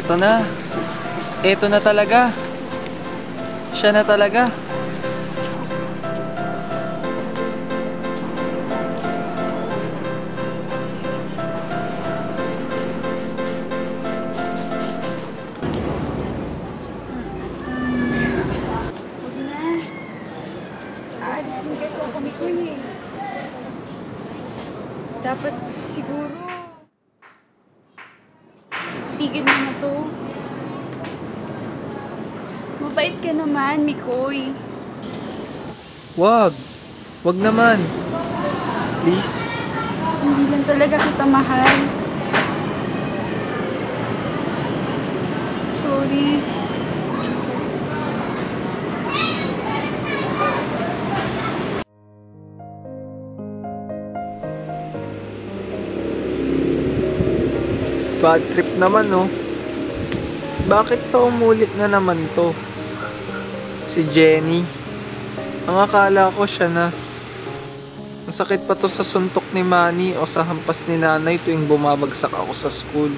Eto na. Eto na talaga. Siya na talaga. Huwag naman, Mikoy. Wag. Wag naman. Please. Hindi lang talaga kita mahal. Sorry. Bad trip naman, no? Bakit pa umulit na naman to? Si Jenny. Ang akala ko siya na. Ang sakit pa to sa suntok ni Manny o sa hampas ni nanay tuwing bumabagsak ako sa school.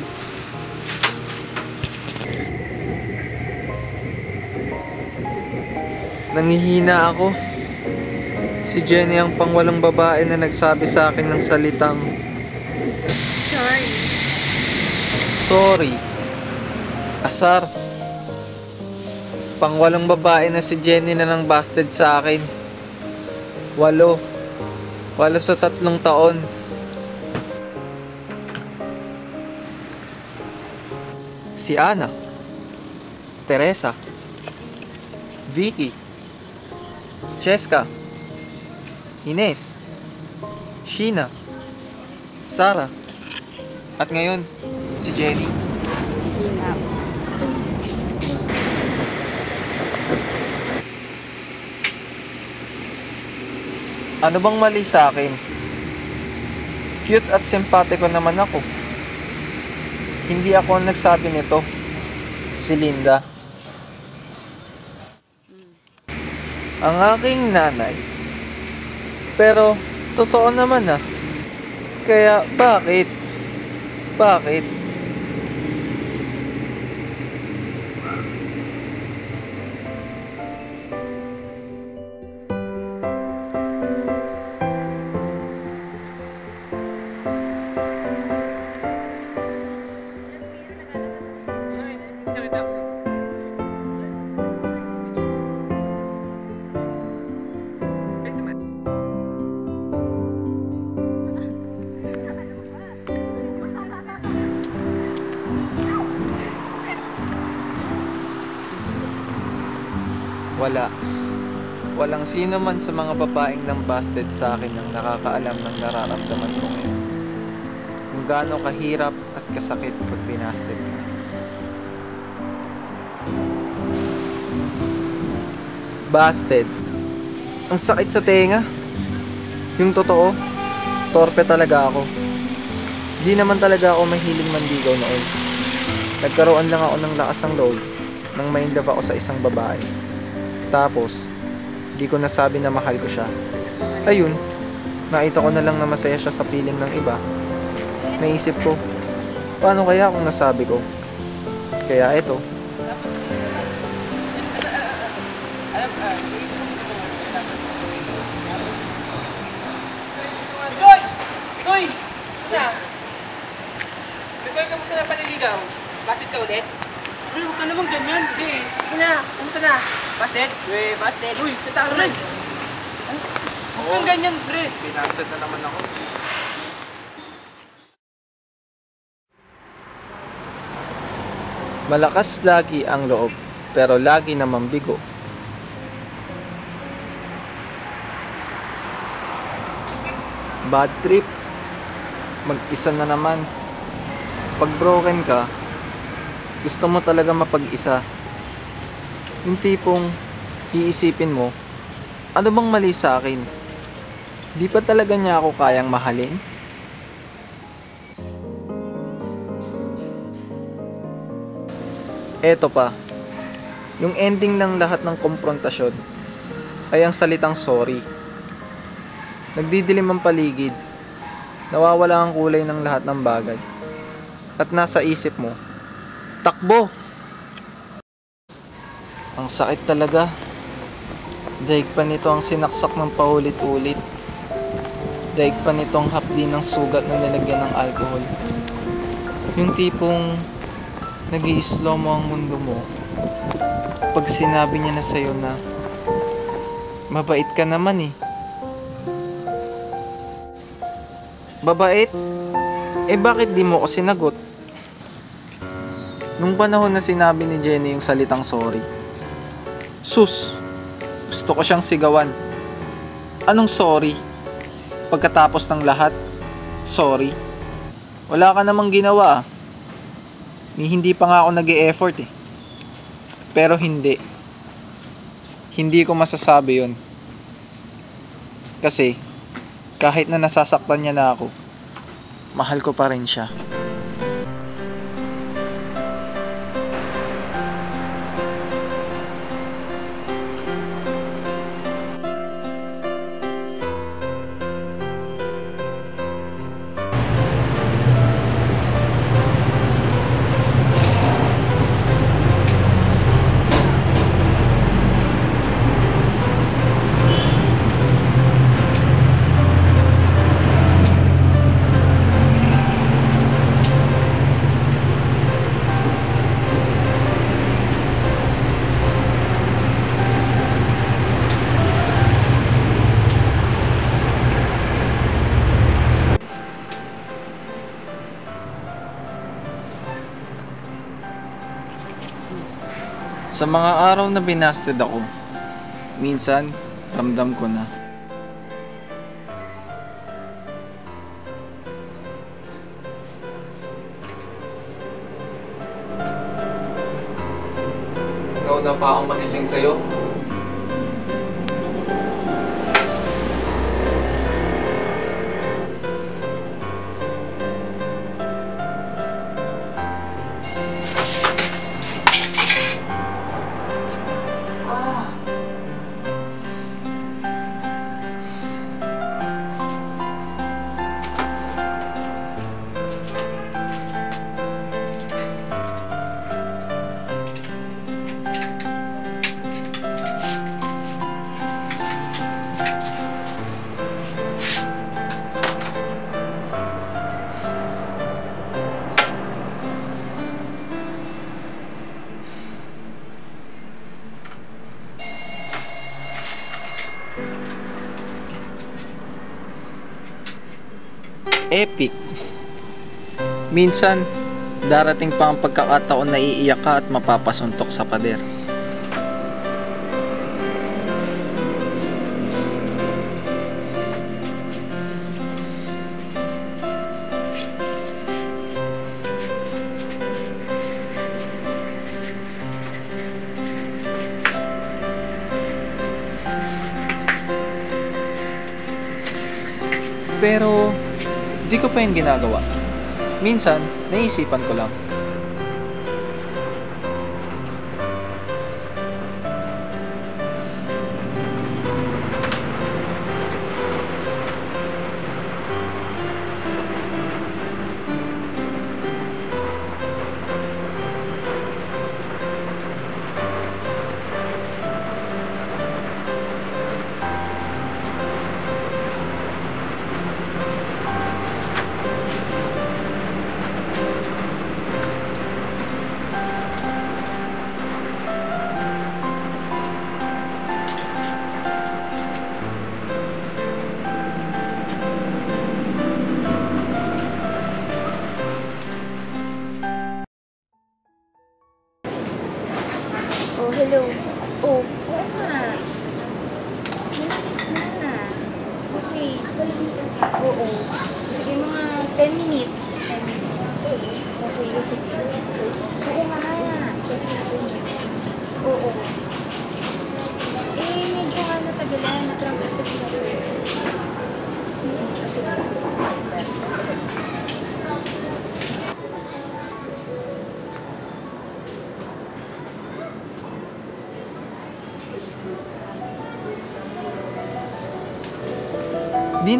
Nangihina ako. Si Jenny ang pangwalang babae na nagsabi sa akin ng salitang Sorry. Sorry. Asar. Pangwalang babae na si Jenny na nang busted sa akin. Walo. Walo sa tatlong taon. Si Ana. Teresa. Vicky. Cheska. Ines. Sheena. Sarah. At ngayon, si Jenny. Ano bang mali sa akin? Cute at simpatiko naman ako. Hindi ako ang nagsabi nito. Si Linda. Ang aking nanay. Pero, totoo naman ah. Kaya, bakit? Bakit? Walang sino man sa mga babaeng nang busted sa akin ang nakakaalam ng nararamdaman ko ngayon. Kung gaano kahirap at kasakit pag binasted ka. Busted. Ang sakit sa tenga. Yung totoo, torpe talaga ako. Hindi naman talaga ako mahiling mandigaw noon. Nagkaroon lang ako ng lakas ng loob nang ma-inlove ako sa isang babae. Tapos, di ko nasabi na mahal ko siya. Ayun, nakita ko na lang na masaya siya sa piling ng iba. Naisip ko, paano kaya kung nasabi ko? Kaya eto, Toy! Toy! Sana? Nagkaroon ka mo na paniligaw. Bakit ka ulit? Uy, huwag ka naman ganyan. Hindi. Ano na? Kumusta na? Busted? Uy, busted. Uy, sa tao rin. Huwag kang ganyan, pre. binasted na naman ako. Malakas lagi ang loob, pero lagi naman bigo. Bad trip. Mag-isa na naman. Pag broken ka, gusto mo talaga mapag-isa. Yung tipong iisipin mo, ano bang mali sa akin? Di pa talaga niya ako kayang mahalin? Eto pa, yung ending ng lahat ng komprontasyon ay ang salitang sorry. Nagdidilim ang paligid, nawawala ang kulay ng lahat ng bagay. At nasa isip mo, Takbo! Ang sakit talaga. Daig pa nito ang sinaksak ng paulit-ulit. Daig pa nito ang hapdi ng sugat na nilagyan ng alcohol. Yung tipong nag slow mo ang mundo mo pag sinabi niya na sa'yo na mabait ka naman eh. Babait? Eh bakit di mo ko sinagot? Nung panahon na sinabi ni Jenny yung salitang sorry. Sus! Gusto ko siyang sigawan. Anong sorry? Pagkatapos ng lahat, sorry. Wala ka namang ginawa. ah. Ni hindi pa nga ako nag effort eh. Pero hindi. Hindi ko masasabi yon. Kasi, kahit na nasasaktan niya na ako, mahal ko pa rin siya. Mga araw na binasted ako, minsan, ramdam ko na. Ikaw na pa ang magising sa'yo? Epic. Minsan, darating pa ang pagkakataon na iiyak ka at mapapasuntok sa pader. Pero, pa yun ginagawa. Minsan, naisipan ko lang.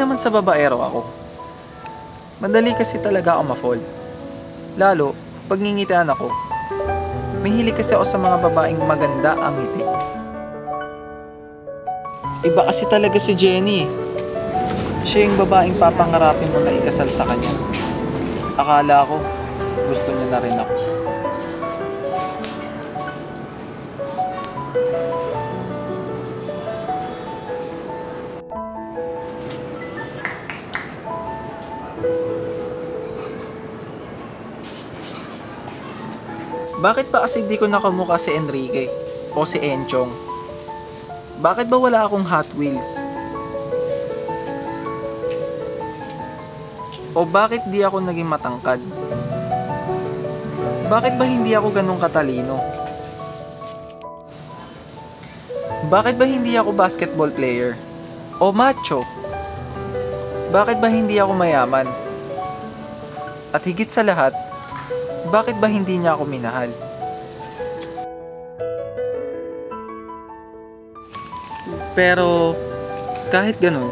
Naman sa babaero ako. Madali kasi talaga ako ma-fall. Lalo, pag ngingitian ako, Mahilig kasi ako sa mga babaeng maganda ang ngiti. Iba kasi talaga si Jenny eh. Siya yung babaeng papangarapin mo na ikasal sa kanya. Akala ko, gusto niya na rin ako. Bakit ba kasi di ko nakamukha si Enrique o si Enchong? Bakit ba wala akong Hot Wheels? O bakit di ako naging matangkad? Bakit ba hindi ako ganun katalino? Bakit ba hindi ako basketball player? O macho? Bakit ba hindi ako mayaman? At higit sa lahat, bakit ba hindi niya ako minahal? Pero, kahit ganun,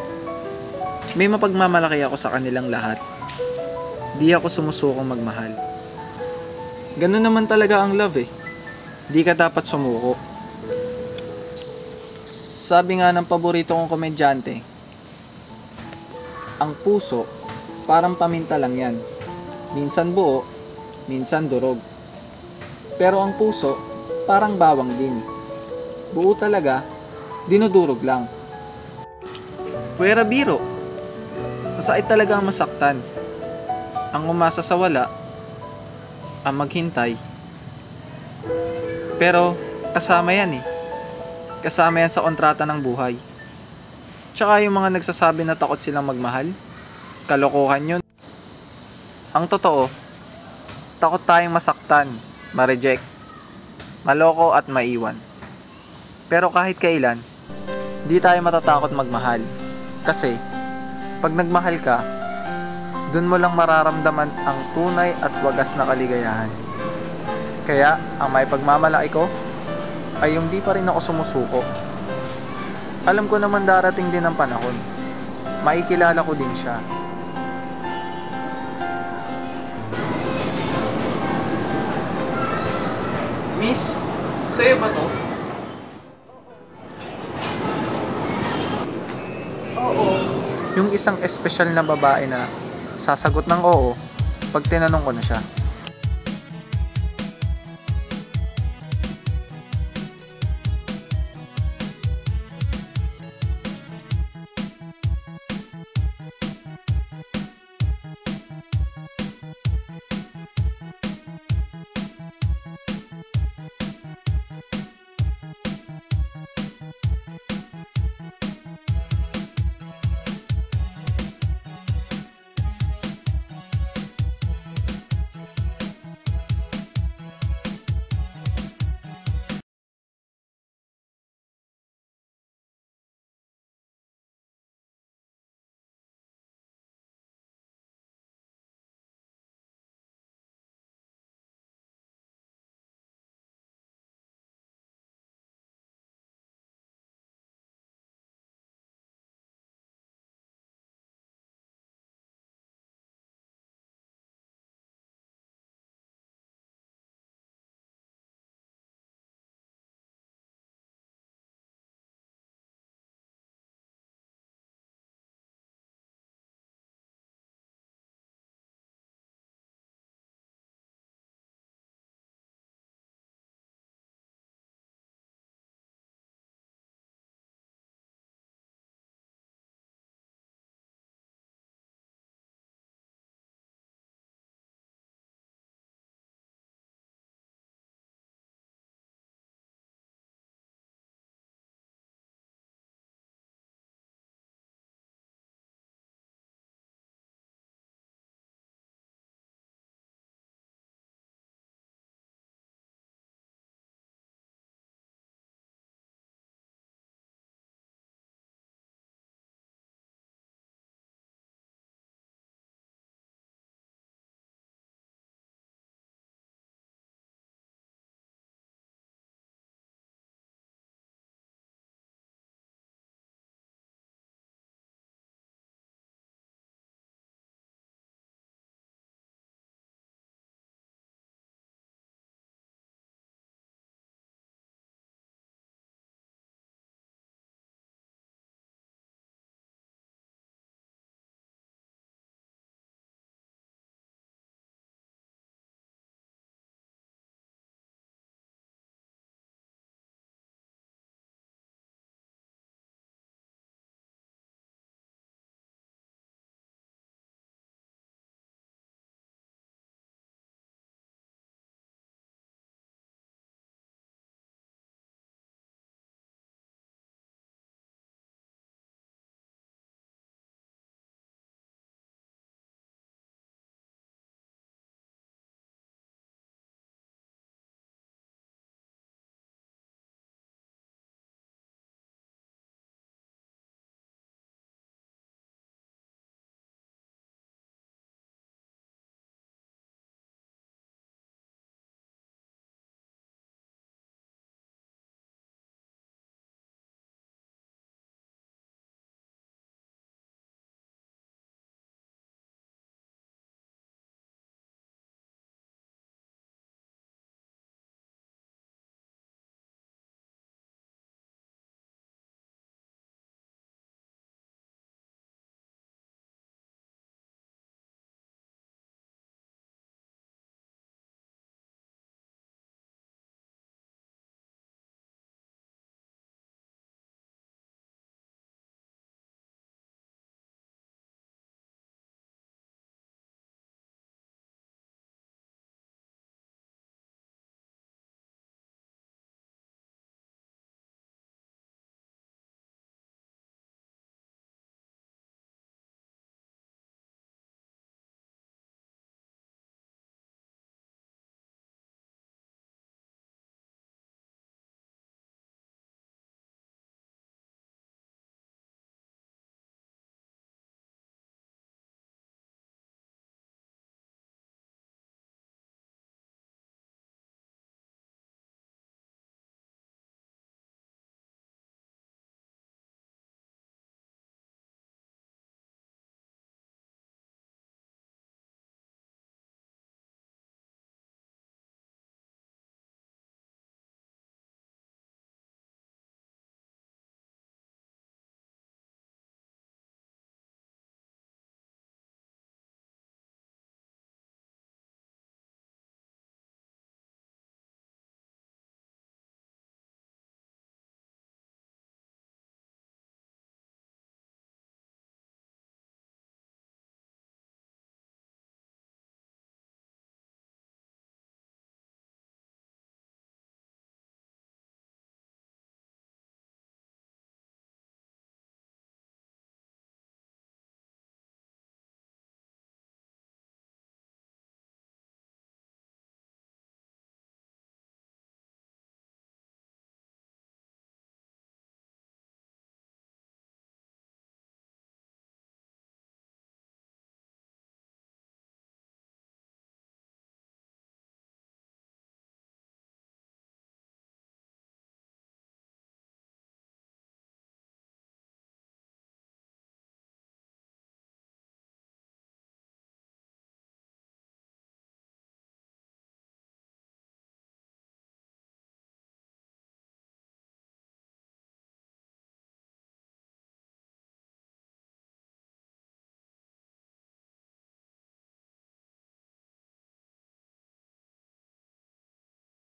may mapagmamalaki ako sa kanilang lahat. Di ako sumusukong magmahal. Ganun naman talaga ang love eh. Di ka dapat sumuko. Sabi nga ng paborito kong komedyante, ang puso, parang paminta lang yan. Minsan buo, minsan durog. Pero ang puso, parang bawang din. Buo talaga, dinudurog lang. Pwera biro. Masakit talaga ang masaktan. Ang umasa sa wala, ang maghintay. Pero, kasama yan eh. Kasama yan sa kontrata ng buhay. Tsaka yung mga nagsasabi na takot silang magmahal, kalokohan yun. Ang totoo, takot tayong masaktan, ma-reject, maloko at maiwan. Pero kahit kailan, di tayo matatakot magmahal. Kasi, pag nagmahal ka, dun mo lang mararamdaman ang tunay at wagas na kaligayahan. Kaya, ang may pagmamalaki ko, ay yung di pa rin ako sumusuko. Alam ko naman darating din ang panahon. Makikilala ko din siya. Miss, sa'yo ba to? Oo. Yung isang espesyal na babae na sasagot ng oo pag tinanong ko na siya.